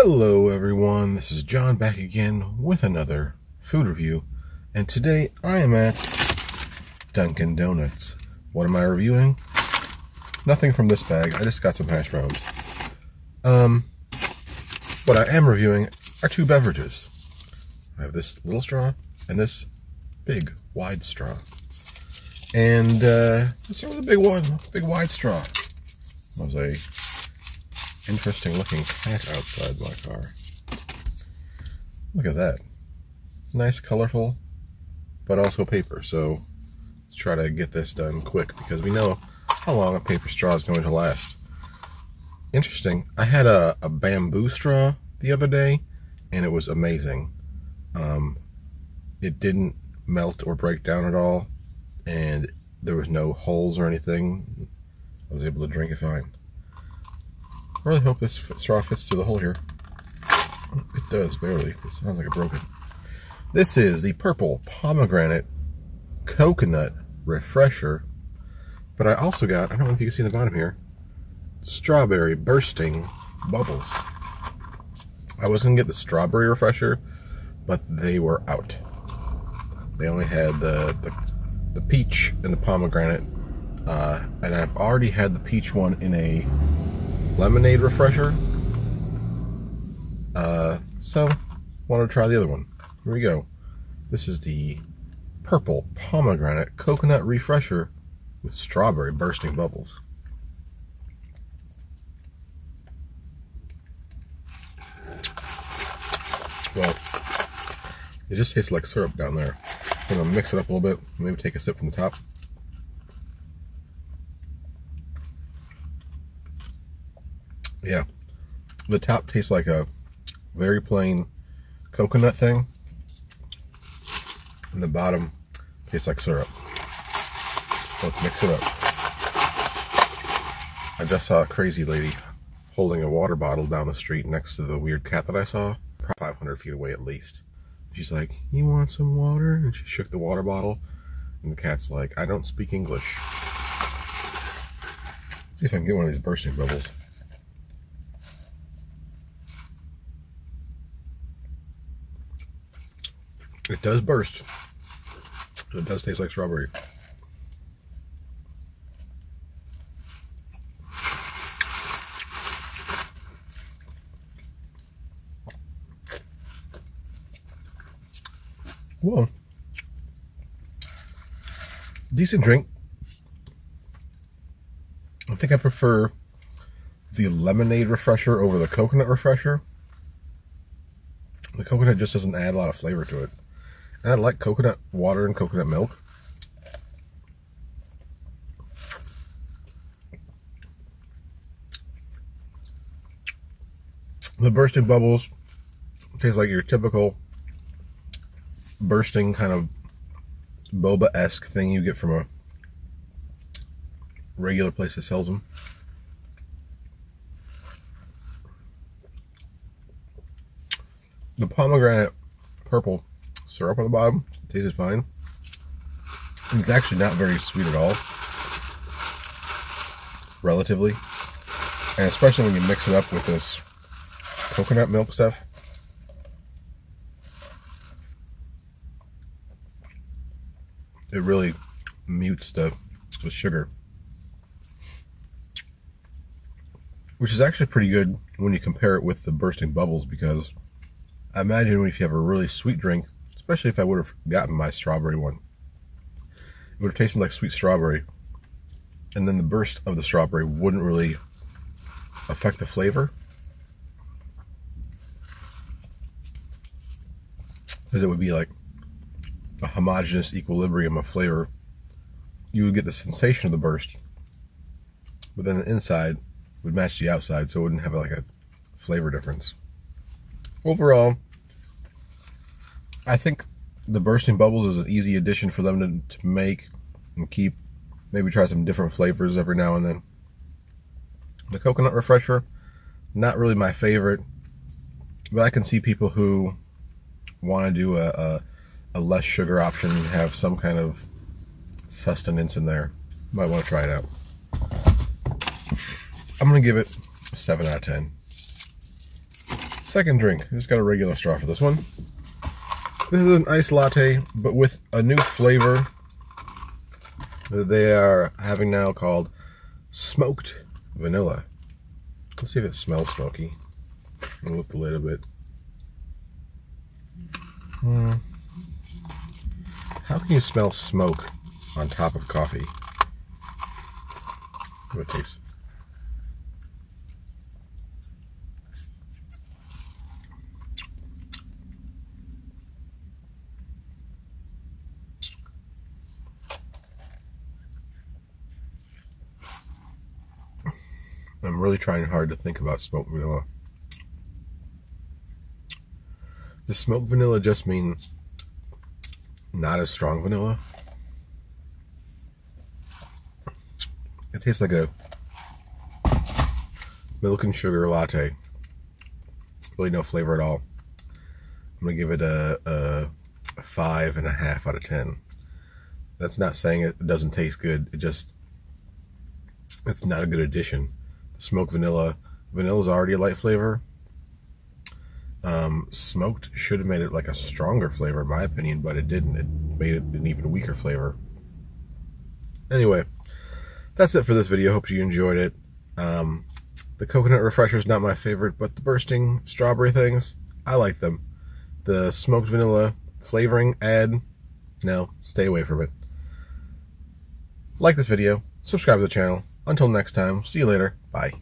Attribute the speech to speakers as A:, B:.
A: Hello everyone, this is John back again with another food review and today I am at Dunkin' Donuts. What am I reviewing? Nothing from this bag, I just got some hash browns. Um, what I am reviewing are two beverages. I have this little straw and this big wide straw. And uh, let's start with the big one, big wide straw. There's a interesting looking cat outside my car. Look at that. Nice, colorful, but also paper. So let's try to get this done quick because we know how long a paper straw is going to last. Interesting. I had a, a bamboo straw the other day and it was amazing. Um, it didn't melt or break down at all and there was no holes or anything. I was able to drink it fine. I really hope this straw fits through the hole here. It does, barely. It sounds like it broken. This is the Purple Pomegranate Coconut Refresher. But I also got, I don't know if you can see in the bottom here, Strawberry Bursting Bubbles. I was going to get the Strawberry Refresher, but they were out. They only had the, the, the peach and the pomegranate. Uh, and I've already had the peach one in a lemonade refresher. Uh, so, want to try the other one. Here we go. This is the purple pomegranate coconut refresher with strawberry bursting bubbles. Well, it just tastes like syrup down there. I'm gonna mix it up a little bit, maybe take a sip from the top. Yeah. The top tastes like a very plain coconut thing. And the bottom tastes like syrup. Let's mix it up. I just saw a crazy lady holding a water bottle down the street next to the weird cat that I saw. 500 feet away at least. She's like, you want some water? And she shook the water bottle. And the cat's like, I don't speak English. Let's see if I can get one of these bursting bubbles. It does burst. It does taste like strawberry. Well, decent drink. I think I prefer the lemonade refresher over the coconut refresher. The coconut just doesn't add a lot of flavor to it. I like coconut water and coconut milk. The bursting bubbles taste like your typical bursting kind of boba-esque thing you get from a regular place that sells them. The pomegranate purple syrup on the bottom tastes fine. And it's actually not very sweet at all. Relatively. And especially when you mix it up with this coconut milk stuff. It really mutes the, the sugar. Which is actually pretty good when you compare it with the bursting bubbles because I imagine if you have a really sweet drink, especially if I would have gotten my strawberry one, it would have tasted like sweet strawberry. And then the burst of the strawberry wouldn't really affect the flavor. Because it would be like a homogeneous equilibrium of flavor. You would get the sensation of the burst, but then the inside would match the outside, so it wouldn't have like a flavor difference. Overall, I think the bursting bubbles is an easy addition for them to, to make and keep. Maybe try some different flavors every now and then. The coconut refresher, not really my favorite, but I can see people who want to do a, a, a less sugar option and have some kind of sustenance in there. Might want to try it out. I'm going to give it a 7 out of 10. Second drink. Just got a regular straw for this one. This is an iced latte, but with a new flavor that they are having now called smoked vanilla. Let's see if it smells smoky. The lid a bit. Hmm. How can you smell smoke on top of coffee? What it tastes. I'm really trying hard to think about smoked vanilla. Does smoked vanilla just mean not as strong vanilla? It tastes like a milk and sugar latte. Really no flavor at all. I'm gonna give it a, a, a five and a half out of ten. That's not saying it doesn't taste good. It just it's not a good addition smoked vanilla. Vanilla's already a light flavor. Um, smoked should have made it like a stronger flavor, in my opinion, but it didn't. It made it an even weaker flavor. Anyway, that's it for this video. Hope you enjoyed it. Um, the coconut refresher is not my favorite, but the bursting strawberry things, I like them. The smoked vanilla flavoring add, no, stay away from it. Like this video, subscribe to the channel. Until next time, see you later. Bye.